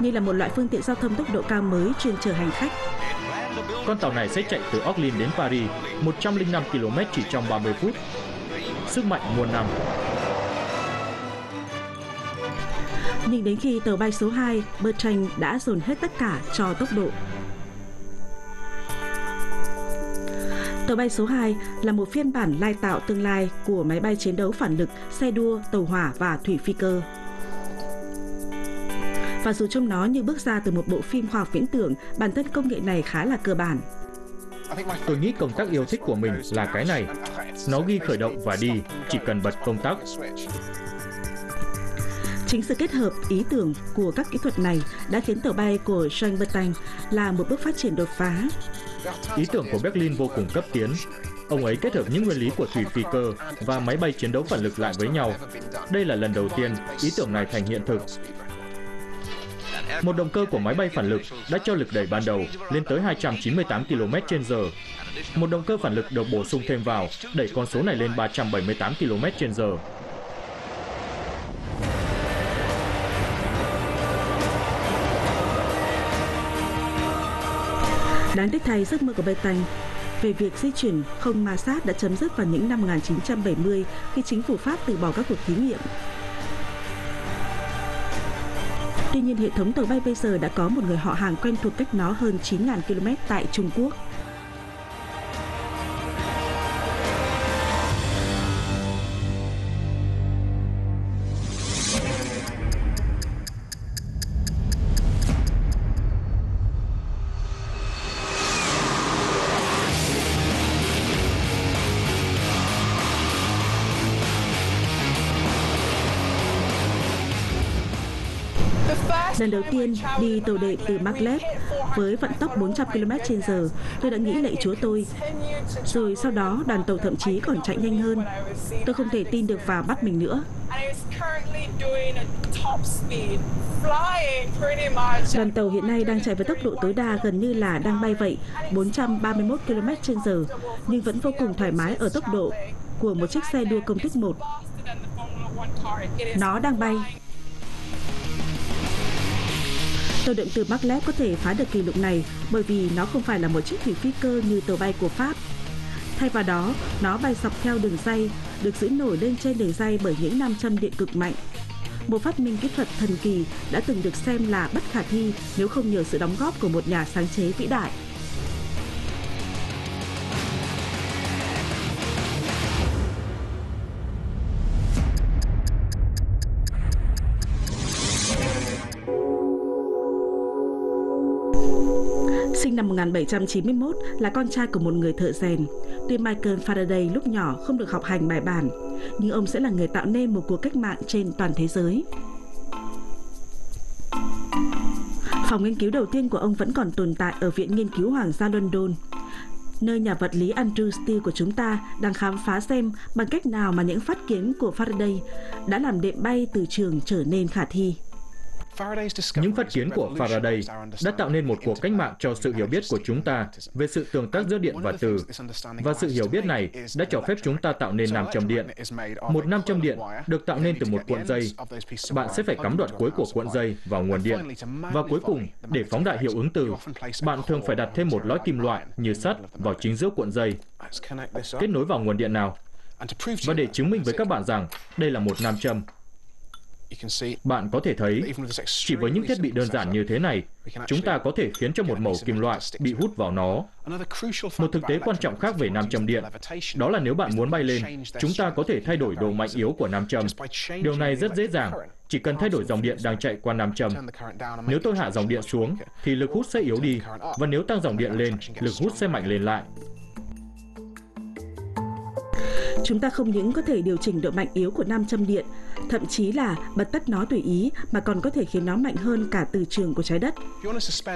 như là một loại phương tiện giao thông tốc độ cao mới chuyên chở hành khách. Con tàu này sẽ chạy từ Auckland đến Paris 105 km chỉ trong 30 phút. Sức mạnh muôn năm. Nhưng đến khi tàu bay số 2, Bertrand đã dồn hết tất cả cho tốc độ. Tàu bay số 2 là một phiên bản lai tạo tương lai của máy bay chiến đấu phản lực, xe đua, tàu hỏa và thủy phi cơ. Và dù trông nó như bước ra từ một bộ phim khoa học viễn tưởng, bản thân công nghệ này khá là cơ bản. Tôi nghĩ công tắc yêu thích của mình là cái này. Nó ghi khởi động và đi, chỉ cần bật công tắc. Chính sự kết hợp ý tưởng của các kỹ thuật này đã khiến tàu bay của Jean Bertin là một bước phát triển đột phá. Ý tưởng của Berlin vô cùng cấp tiến. Ông ấy kết hợp những nguyên lý của thủy phi cơ và máy bay chiến đấu phản lực lại với nhau. Đây là lần đầu tiên ý tưởng này thành hiện thực. Một động cơ của máy bay phản lực đã cho lực đẩy ban đầu lên tới 298 km/h. Một động cơ phản lực được bổ sung thêm vào đẩy con số này lên 378 km/h. Đáng tiếc thay, giấc mơ của Bertin về việc di chuyển không ma sát đã chấm dứt vào những năm 1970 khi chính phủ Pháp từ bỏ các cuộc thí nghiệm. Tuy nhiên, hệ thống tàu bay bây giờ đã có một người họ hàng quen thuộc cách nó hơn 9.000 km tại Trung Quốc. Lần đầu tiên đi tàu đệm từ Maglev với vận tốc 400 km/h, tôi đã nghĩ lạy chúa tôi. Rồi sau đó đoàn tàu thậm chí còn chạy nhanh hơn. Tôi không thể tin được vào mắt mình nữa. Đoàn tàu hiện nay đang chạy với tốc độ tối đa gần như là đang bay vậy, 431 km/h, nhưng vẫn vô cùng thoải mái ở tốc độ của một chiếc xe đua công thức 1. Nó đang bay Tàu điện từ Maglev có thể phá được kỷ lục này bởi vì nó không phải là một chiếc thủy phi cơ như tàu bay của Pháp. Thay vào đó, nó bay dọc theo đường dây, được giữ nổi lên trên đường dây bởi những nam châm điện cực mạnh. Một phát minh kỹ thuật thần kỳ đã từng được xem là bất khả thi nếu không nhờ sự đóng góp của một nhà sáng chế vĩ đại. Sinh năm 1791 là con trai của một người thợ rèn. Tuy Michael Faraday lúc nhỏ không được học hành bài bản, nhưng ông sẽ là người tạo nên một cuộc cách mạng trên toàn thế giới. Phòng nghiên cứu đầu tiên của ông vẫn còn tồn tại ở Viện Nghiên cứu Hoàng gia London, nơi nhà vật lý Andrew Steele của chúng ta đang khám phá xem bằng cách nào mà những phát kiến của Faraday đã làm đệm bay từ trường trở nên khả thi. Những phát kiến của Faraday đã tạo nên một cuộc cách mạng cho sự hiểu biết của chúng ta về sự tương tác giữa điện và từ. Và sự hiểu biết này đã cho phép chúng ta tạo nên nam châm điện. Một nam châm điện được tạo nên từ một cuộn dây. Bạn sẽ phải cắm đoạn cuối của cuộn dây vào nguồn điện. Và cuối cùng, để phóng đại hiệu ứng từ, bạn thường phải đặt thêm một lõi kim loại như sắt vào chính giữa cuộn dây. Kết nối vào nguồn điện nào. Và để chứng minh với các bạn rằng đây là một nam châm, bạn có thể thấy, chỉ với những thiết bị đơn giản như thế này, chúng ta có thể khiến cho một mẩu kim loại bị hút vào nó. Một thực tế quan trọng khác về nam châm điện, đó là nếu bạn muốn bay lên, chúng ta có thể thay đổi độ mạnh yếu của nam châm. Điều này rất dễ dàng, chỉ cần thay đổi dòng điện đang chạy qua nam châm. Nếu tôi hạ dòng điện xuống, thì lực hút sẽ yếu đi, và nếu tăng dòng điện lên, lực hút sẽ mạnh lên lại. Chúng ta không những có thể điều chỉnh độ mạnh yếu của nam châm điện, thậm chí là bật tắt nó tùy ý mà còn có thể khiến nó mạnh hơn cả từ trường của trái đất.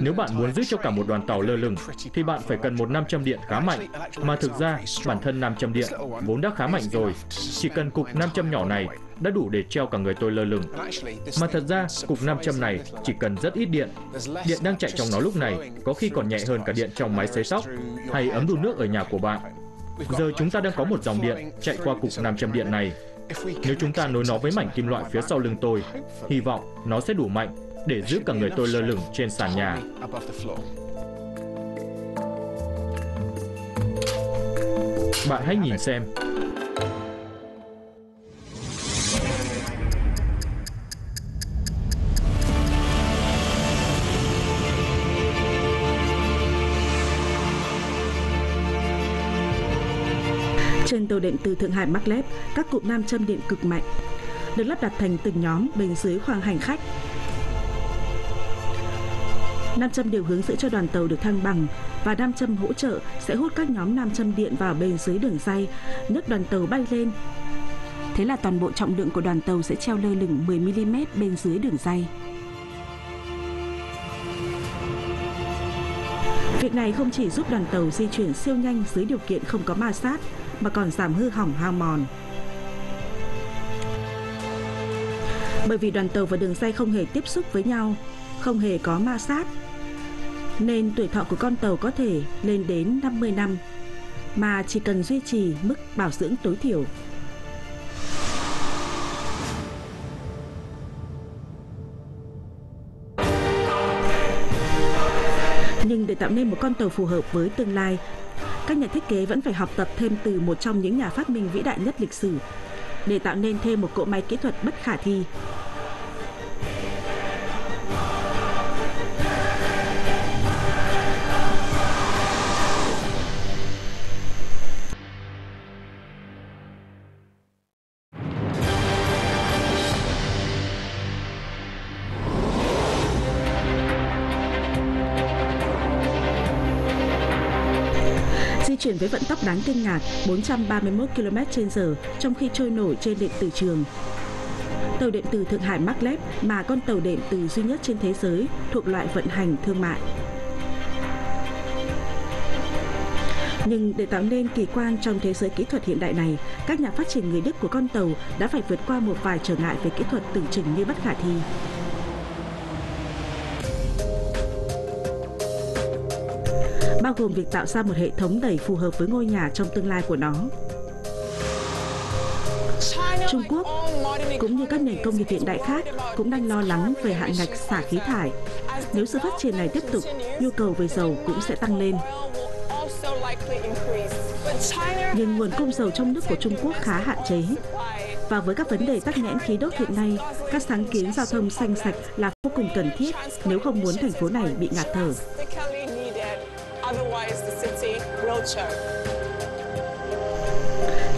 Nếu bạn muốn giữ cho cả một đoàn tàu lơ lửng, thì bạn phải cần một nam châm điện khá mạnh. Mà thực ra, bản thân nam châm điện vốn đã khá mạnh rồi. Chỉ cần cục nam châm nhỏ này đã đủ để treo cả người tôi lơ lửng. Mà thật ra, cục nam châm này chỉ cần rất ít điện. Điện đang chạy trong nó lúc này có khi còn nhẹ hơn cả điện trong máy sấy tóc hay ấm đun nước ở nhà của bạn. Giờ chúng ta đang có một dòng điện chạy qua cục nam châm điện này. Nếu chúng ta nối nó với mảnh kim loại phía sau lưng tôi, hy vọng nó sẽ đủ mạnh để giữ cả người tôi lơ lửng trên sàn nhà. Bạn hãy nhìn xem, Trên tàu điện từ Thượng Hải Maglev, các cụm nam châm điện cực mạnh được lắp đặt thành từng nhóm bên dưới khoang hành khách. Nam châm điều hướng giữ cho đoàn tàu được thăng bằng và nam châm hỗ trợ sẽ hút các nhóm nam châm điện vào bên dưới đường dây, nước đoàn tàu bay lên. Thế là toàn bộ trọng lượng của đoàn tàu sẽ treo lơ lửng 10 mm bên dưới đường dây. Việc này không chỉ giúp đoàn tàu di chuyển siêu nhanh dưới điều kiện không có ma sát, mà còn giảm hư hỏng hao mòn. Bởi vì đoàn tàu và đường dây không hề tiếp xúc với nhau, không hề có ma sát, nên tuổi thọ của con tàu có thể lên đến 50 năm, mà chỉ cần duy trì mức bảo dưỡng tối thiểu. Nhưng để tạo nên một con tàu phù hợp với tương lai các nhà thiết kế vẫn phải học tập thêm từ một trong những nhà phát minh vĩ đại nhất lịch sử, để tạo nên thêm một cỗ máy kỹ thuật bất khả thi. Đáng kinh ngạc 431 km/h trong khi trôi nổi trên điện từ trường. Tàu điện từ Thượng Hải Maglev mà con tàu điện từ duy nhất trên thế giới thuộc loại vận hành thương mại. Nhưng để tạo nên kỳ quan trong thế giới kỹ thuật hiện đại này, các nhà phát triển người Đức của con tàu đã phải vượt qua một vài trở ngại về kỹ thuật tưởng chừng như bất khả thi. Bao gồm việc tạo ra một hệ thống đầy phù hợp với ngôi nhà trong tương lai của nó. Trung Quốc cũng như các nền công nghiệp hiện đại khác cũng đang lo lắng về hạn ngạch xả khí thải. Nếu sự phát triển này tiếp tục, nhu cầu về dầu cũng sẽ tăng lên. Nhưng nguồn cung dầu trong nước của Trung Quốc khá hạn chế. Và với các vấn đề tắc nghẽn khí đốt hiện nay, các sáng kiến giao thông xanh sạch là vô cùng cần thiết nếu không muốn thành phố này bị ngạt thở.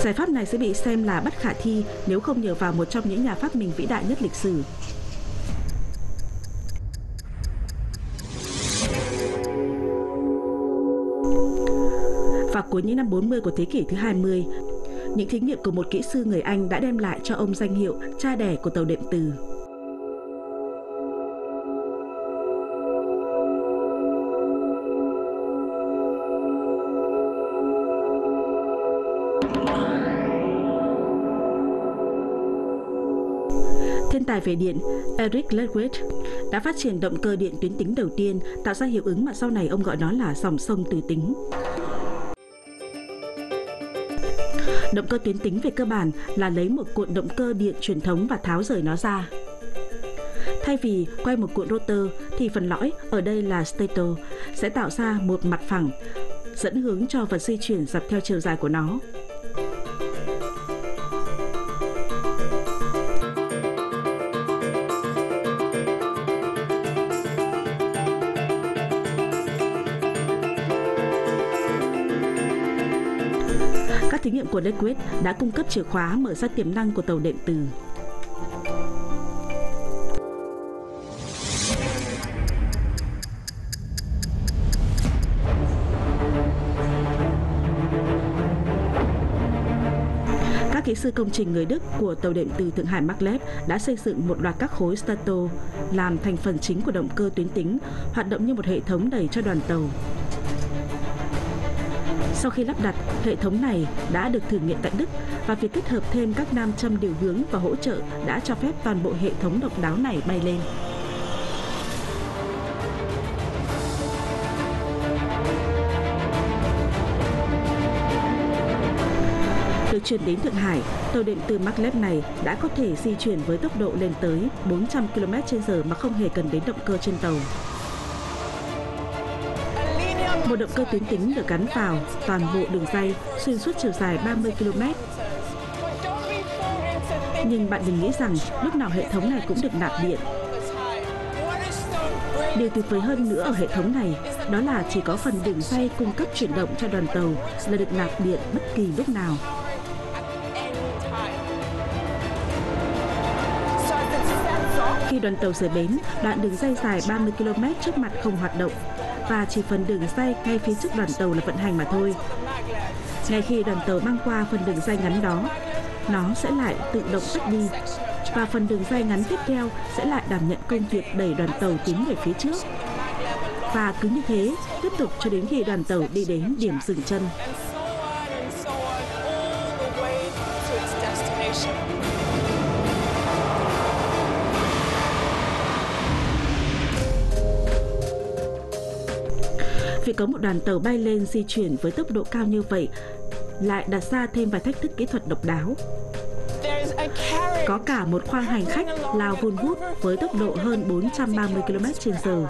Giải pháp này sẽ bị xem là bất khả thi nếu không nhờ vào một trong những nhà phát minh vĩ đại nhất lịch sử. Vào cuối những năm 40 của thế kỷ thứ 20, những thí nghiệm của một kỹ sư người Anh đã đem lại cho ông danh hiệu cha đẻ của tàu điện từ. Tài về điện, Eric Ledwith đã phát triển động cơ điện tuyến tính đầu tiên, tạo ra hiệu ứng mà sau này ông gọi nó là dòng sông từ tính. Động cơ tuyến tính về cơ bản là lấy một cuộn động cơ điện truyền thống và tháo rời nó ra. Thay vì quay một cuộn rotor, thì phần lõi ở đây là stator, sẽ tạo ra một mặt phẳng, dẫn hướng cho vật di chuyển dọc theo chiều dài của nó. Của Liquid đã cung cấp chìa khóa mở ra tiềm năng của tàu điện từ. Các kỹ sư công trình người Đức của tàu điện từ Thượng Hải Maglev đã xây dựng một loạt các khối stato làm thành phần chính của động cơ tuyến tính, hoạt động như một hệ thống đẩy cho đoàn tàu. Sau khi lắp đặt, hệ thống này đã được thử nghiệm tại Đức và việc kết hợp thêm các nam châm điều hướng và hỗ trợ đã cho phép toàn bộ hệ thống độc đáo này bay lên. Được chuyển đến Thượng Hải, tàu điện từ Maglev này đã có thể di chuyển với tốc độ lên tới 400 km/h mà không hề cần đến động cơ trên tàu. Một động cơ tuyến tính được gắn vào toàn bộ đường dây xuyên suốt chiều dài 30 km. Nhưng bạn đừng nghĩ rằng lúc nào hệ thống này cũng được nạp điện. Điều tuyệt vời hơn nữa ở hệ thống này đó là chỉ có phần đường dây cung cấp chuyển động cho đoàn tàu là được nạp điện bất kỳ lúc nào. Khi đoàn tàu rời bến, đoạn đường dây dài 30 km trước mặt không hoạt động và chỉ phần đường dây ngay phía trước đoàn tàu là vận hành mà thôi. Ngay khi đoàn tàu băng qua phần đường dây ngắn đó, nó sẽ lại tự động tắt đi và phần đường dây ngắn tiếp theo sẽ lại đảm nhận công việc đẩy đoàn tàu tiến về phía trước. Và cứ như thế, tiếp tục cho đến khi đoàn tàu đi đến điểm dừng chân. Việc có một đoàn tàu bay lên di chuyển với tốc độ cao như vậy lại đặt ra thêm vài thách thức kỹ thuật độc đáo. Có cả một khoang hành khách lao vun vút với tốc độ hơn 430 km/h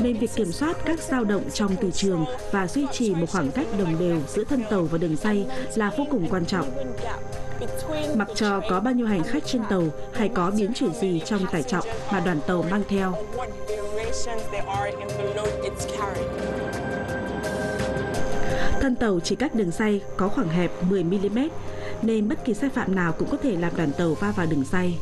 nên việc kiểm soát các dao động trong từ trường và duy trì một khoảng cách đồng đều giữa thân tàu và đường dây là vô cùng quan trọng. Mặc cho có bao nhiêu hành khách trên tàu hay có biến chuyển gì trong tải trọng mà đoàn tàu mang theo. Thân tàu chỉ cách đường dây có khoảng hẹp 10 mm nên bất kỳ sai phạm nào cũng có thể làm đoàn tàu va vào đường dây.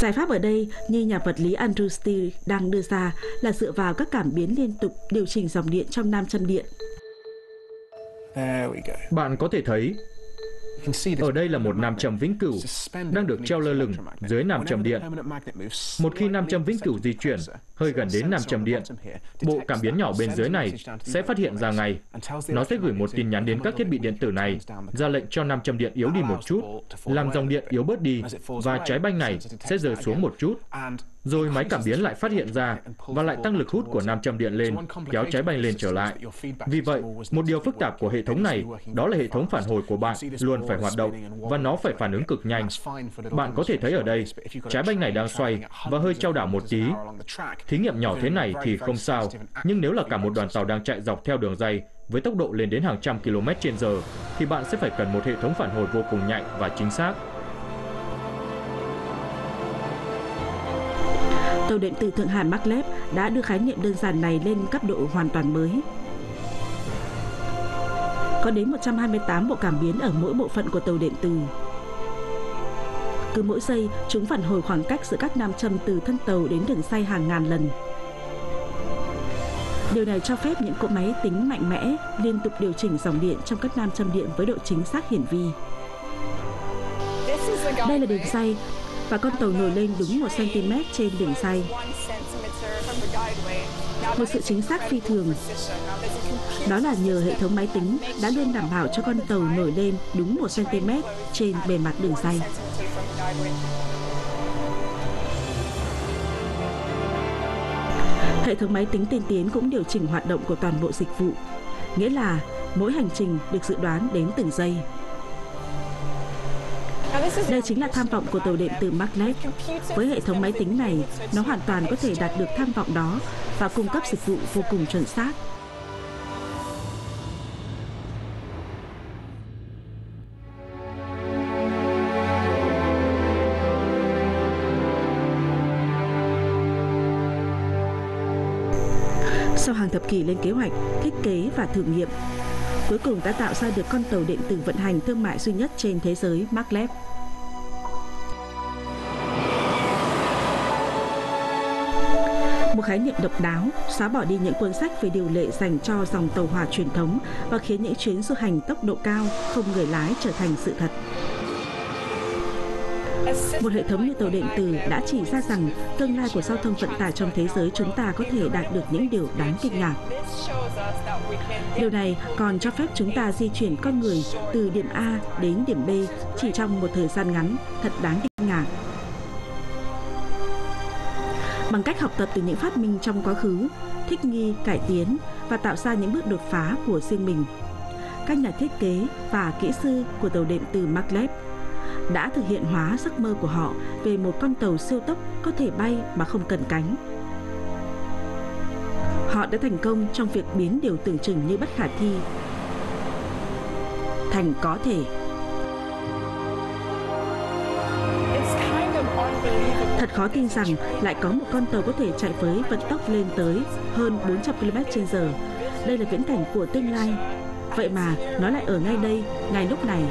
Giải pháp ở đây, như nhà vật lý Andrew Steele đang đưa ra, là dựa vào các cảm biến liên tục điều chỉnh dòng điện trong nam châm điện. Bạn có thể thấy ở đây là một nam châm vĩnh cửu đang được treo lơ lửng dưới nam châm điện. Một khi nam châm vĩnh cửu di chuyển hơi gần đến nam châm điện, bộ cảm biến nhỏ bên dưới này sẽ phát hiện ra ngay. Nó sẽ gửi một tin nhắn đến các thiết bị điện tử này, ra lệnh cho nam châm điện yếu đi một chút, làm dòng điện yếu bớt đi, và trái banh này sẽ rời xuống một chút. Rồi máy cảm biến lại phát hiện ra và lại tăng lực hút của nam châm điện lên, kéo trái banh lên trở lại. Vì vậy, một điều phức tạp của hệ thống này đó là hệ thống phản hồi của bạn luôn phải hoạt động và nó phải phản ứng cực nhanh. Bạn có thể thấy ở đây, trái banh này đang xoay và hơi trao đảo một tí. Thí nghiệm nhỏ thế này thì không sao, nhưng nếu là cả một đoàn tàu đang chạy dọc theo đường dây với tốc độ lên đến hàng trăm km trên giờ, thì bạn sẽ phải cần một hệ thống phản hồi vô cùng nhạy và chính xác. Tàu điện từ Thượng Hải Maglev đã đưa khái niệm đơn giản này lên cấp độ hoàn toàn mới. Có đến 128 bộ cảm biến ở mỗi bộ phận của tàu điện từ. Cứ mỗi giây, chúng phản hồi khoảng cách giữa các nam châm từ thân tàu đến đường dây hàng ngàn lần. Điều này cho phép những cỗ máy tính mạnh mẽ liên tục điều chỉnh dòng điện trong các nam châm điện với độ chính xác hiển vi. Đây là đường dây và con tàu nổi lên đúng 1 cm trên đường ray Một sự chính xác phi thường. Đó là nhờ hệ thống máy tính đã luôn đảm bảo cho con tàu nổi lên đúng 1 cm trên bề mặt đường ray Hệ thống máy tính tiên tiến cũng điều chỉnh hoạt động của toàn bộ dịch vụ, nghĩa là mỗi hành trình được dự đoán đến từng giây. Đây chính là tham vọng của tàu điện từ Maglev. Với hệ thống máy tính này, nó hoàn toàn có thể đạt được tham vọng đó và cung cấp dịch vụ vô cùng chuẩn xác. Sau hàng thập kỷ lên kế hoạch, thiết kế và thử nghiệm, cuối cùng đã tạo ra được con tàu điện tử vận hành thương mại duy nhất trên thế giới Maglev. một khái niệm độc đáo, xóa bỏ đi những cuốn sách về điều lệ dành cho dòng tàu hỏa truyền thống và khiến những chuyến du hành tốc độ cao không người lái trở thành sự thật. Một hệ thống như tàu điện tử đã chỉ ra rằng tương lai của giao thông vận tải trong thế giới chúng ta có thể đạt được những điều đáng kinh ngạc. Điều này còn cho phép chúng ta di chuyển con người từ điểm A đến điểm B chỉ trong một thời gian ngắn, thật đáng kinh ngạc. Bằng cách học tập từ những phát minh trong quá khứ, thích nghi, cải tiến và tạo ra những bước đột phá của riêng mình. Các nhà thiết kế và kỹ sư của tàu điện từ Maglev đã thực hiện hóa giấc mơ của họ về một con tàu siêu tốc có thể bay mà không cần cánh. Họ đã thành công trong việc biến điều tưởng chừng như bất khả thi thành có thể. Thật khó tin rằng lại có một con tàu có thể chạy với vận tốc lên tới hơn 400 km/h. Đây là viễn cảnh của tương lai. Vậy mà nó lại ở ngay đây, ngay lúc này